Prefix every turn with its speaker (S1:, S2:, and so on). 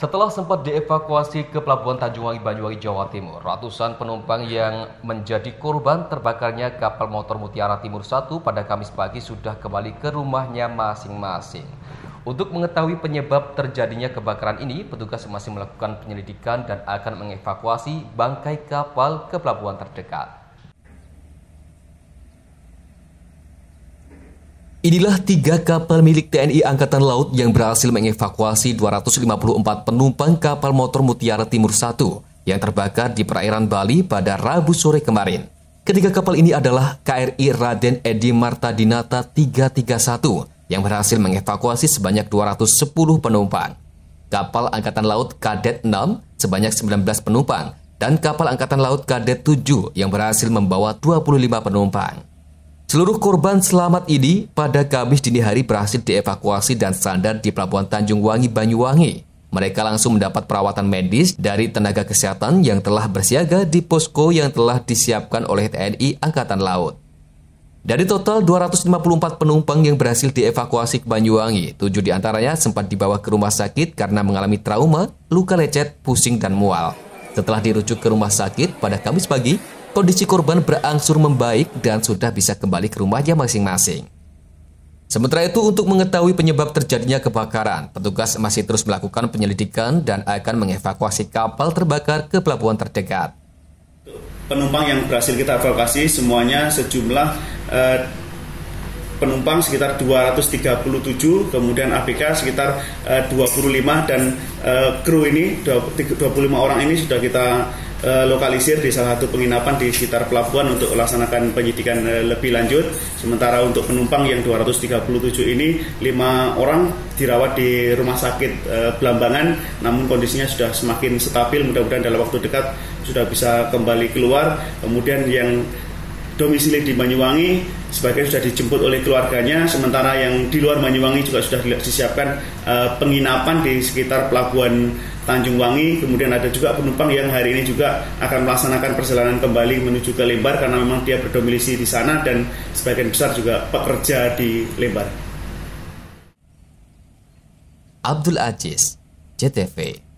S1: Setelah sempat dievakuasi ke Pelabuhan Tanjungwangi Banyuwangi Jawa Timur, ratusan penumpang yang menjadi korban terbakarnya kapal motor Mutiara Timur 1 pada Kamis pagi sudah kembali ke rumahnya masing-masing. Untuk mengetahui penyebab terjadinya kebakaran ini, petugas masih melakukan penyelidikan dan akan mengevakuasi bangkai kapal ke pelabuhan terdekat. Inilah tiga kapal milik TNI Angkatan Laut yang berhasil mengevakuasi 254 penumpang kapal motor Mutiara Timur 1 yang terbakar di perairan Bali pada Rabu sore kemarin. Ketiga kapal ini adalah KRI Raden Edi Marta Dinata 331 yang berhasil mengevakuasi sebanyak 210 penumpang. Kapal Angkatan Laut Kadet 6 sebanyak 19 penumpang dan kapal Angkatan Laut Kadet 7 yang berhasil membawa 25 penumpang. Seluruh korban selamat ini pada Kamis dini hari berhasil dievakuasi dan sandar di Pelabuhan Tanjung Wangi, Banyuwangi. Mereka langsung mendapat perawatan medis dari tenaga kesehatan yang telah bersiaga di posko yang telah disiapkan oleh TNI Angkatan Laut. Dari total 254 penumpang yang berhasil dievakuasi ke Banyuwangi, tujuh di antaranya sempat dibawa ke rumah sakit karena mengalami trauma, luka lecet, pusing, dan mual. Setelah dirujuk ke rumah sakit pada Kamis pagi, kondisi korban berangsur membaik dan sudah bisa kembali ke rumahnya masing-masing. Sementara itu, untuk mengetahui penyebab terjadinya kebakaran, petugas masih terus melakukan penyelidikan dan akan mengevakuasi kapal terbakar ke pelabuhan terdekat.
S2: Penumpang yang berhasil kita evakuasi semuanya sejumlah eh, penumpang sekitar 237, kemudian ABK sekitar eh, 25 dan eh, kru ini 25 orang ini sudah kita uh, lokalisir di salah satu penginapan di sekitar pelabuhan untuk melaksanakan penyidikan uh, lebih lanjut. Sementara untuk penumpang yang 237 ini lima orang dirawat di rumah sakit uh, Belambangan, namun kondisinya sudah semakin stabil. Mudah-mudahan dalam waktu dekat sudah bisa kembali keluar. Kemudian yang domisili di Banyuwangi sebagian sudah dijemput oleh keluarganya sementara yang di luar Banyuwangi juga sudah disiapkan uh, penginapan di sekitar pelabuhan Tanjung Wangi. Kemudian ada juga penumpang yang hari ini juga akan melaksanakan perjalanan kembali menuju ke Lembar karena memang dia berdomisili di sana dan sebagian besar juga pekerja di Lembar.
S1: Abdul Aziz, JTV